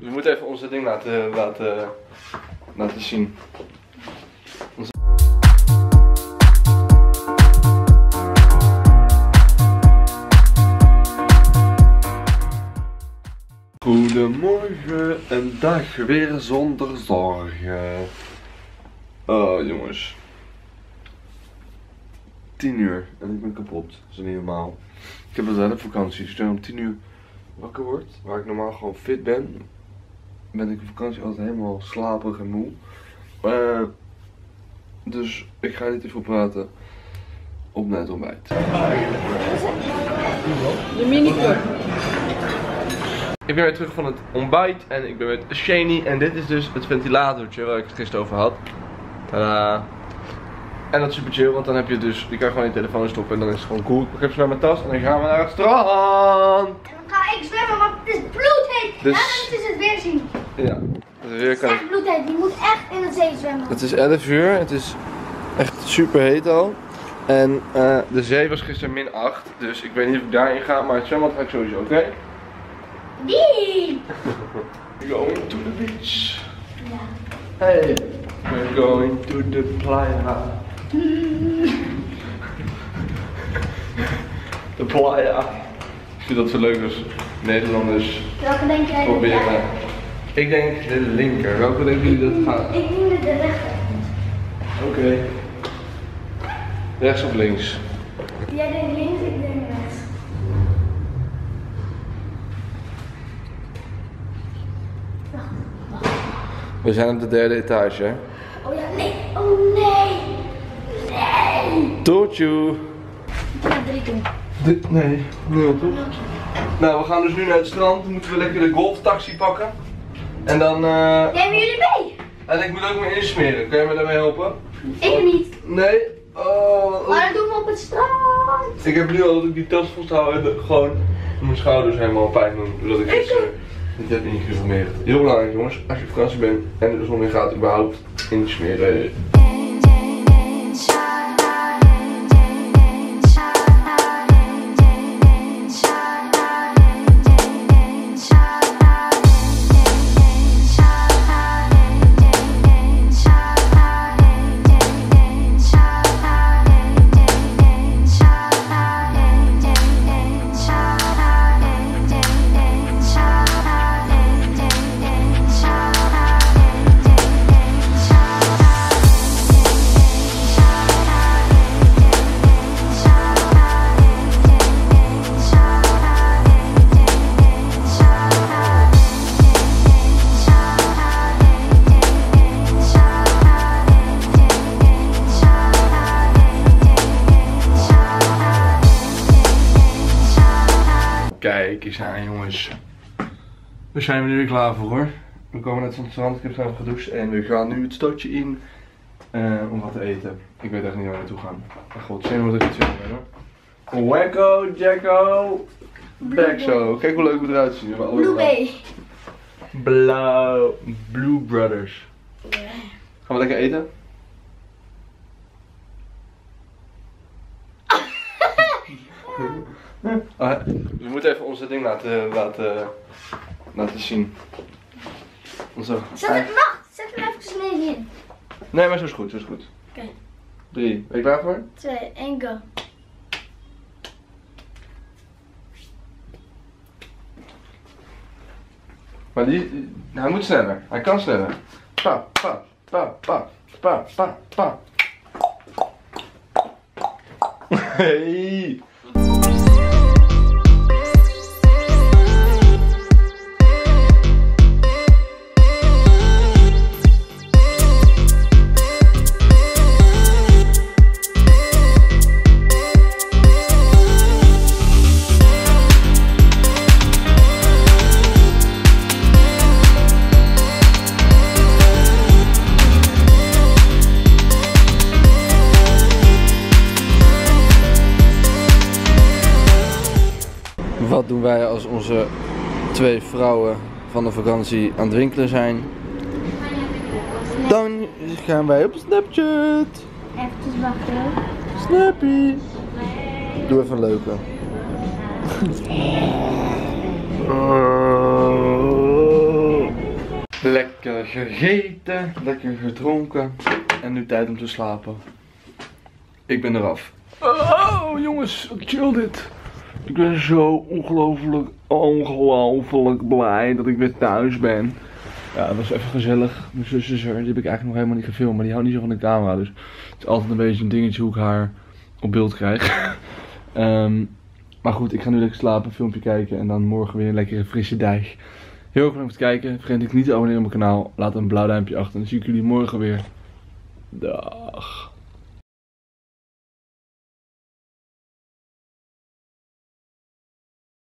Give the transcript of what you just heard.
Dus we moeten even onze ding laten, laten, laten zien. Goedemorgen, een dag weer zonder zorgen. Oh jongens. 10 uur en ik ben kapot. Dat is niet normaal. Ik heb altijd op vakantie. Dus als ik om 10 uur wakker word, waar ik normaal gewoon fit ben, ben ik op vakantie altijd helemaal slaperig en moe. Eh, dus ik ga niet even praten op net ontbijt. De mini Ik ben weer terug van het ontbijt en ik ben met Shani en dit is dus het ventilatortje waar ik het gisteren over had. Tadaa. En dat is super chill, want dan heb je dus, je kan gewoon je telefoon stoppen en dan is het gewoon cool. Ik heb ze naar mijn tas en dan gaan we naar het strand. En dan ga ik zwemmen, want het is bloedheet. Dus- Ja, dan ze het weer zien. Ja, dus weer Het kan is echt bloedheet. Je moet echt in de zee zwemmen. Het is 11 uur, het is echt super heet al. En eh, de zee was gisteren min 8, dus ik weet niet of ik daarin ga, maar het zwembad ga ik sowieso, oké? Die! Going to the beach. Ja. Hey, we're going to the playa. De playa. Ik vind dat zo leuk als Nederlanders Welke denk jij dat proberen. Ik denk de linker. Welke denken jullie dat gaat? Ik denk de rechter. Oké. Rechts of links? Jij denkt links, ik denk rechts. We zijn op de derde etage. hè? Oh ja, nee. Oh nee. Nee. Told you. Ja, drie doen. Dit, nee, nul toch? Nou, we gaan dus nu naar het strand. Dan moeten we lekker de golftaxi pakken. En dan, eh, Nemen jullie mee? en ik moet ook me insmeren. Kun je me daarbij helpen? Ik niet. Nee? Oh, Maar dan doen we op het strand. Ik heb nu al dat ik die tas vasthoud en gewoon mijn schouders helemaal pijn doen. Doordat ik gisteren niet heb ingeïnformeerd. Heel belangrijk jongens, als je op vakantie bent en de zon in gaat, überhaupt insmeren. Aan jongens. We zijn er nu weer klaar voor hoor. We komen net van het strand, ik heb zelf gedoucht en we gaan nu het stadje in eh, om wat te eten. Ik weet echt niet waar we naartoe gaan. Maar god, zin wat ik het ben hoor. Wacko, Jacko, Baxo. Kijk hoe leuk we eruit zien. We Blue Bay. Blauw. Blue Brothers. Gaan we lekker eten? Ah, we moeten even onze ding laten, laten, laten zien. Onze... Zet het, wacht. Zet hem even snel in. Nee, maar zo is goed, zo is goed. Oké. Drie. Ben je klaar voor? Twee, één, go. Maar die, hij moet sneller. Hij kan sneller. Pa, pa, pa, pa, pa, pa, pa. Hey. Wat doen wij als onze twee vrouwen van de vakantie aan het winkelen zijn? Dan gaan wij op Snapchat. Even wachten. Snappy. Doe even een leuke. Lekker gegeten, lekker gedronken. En nu tijd om te slapen. Ik ben eraf. Oh jongens, wat chill dit. Ik ben zo ongelooflijk, ongelooflijk blij dat ik weer thuis ben. Ja, het was even gezellig. Mijn zus is er. Die heb ik eigenlijk nog helemaal niet gefilmd. Maar die houdt niet zo van de camera. Dus het is altijd een beetje een dingetje hoe ik haar op beeld krijg. Ehm, maar goed, ik ga nu lekker slapen, een filmpje kijken. En dan morgen weer een lekkere frisse dijk. Heel erg bedankt voor het kijken. Vergeet niet te abonneren op mijn kanaal. Laat een blauw duimpje achter. En dan zie ik jullie morgen weer. Dag.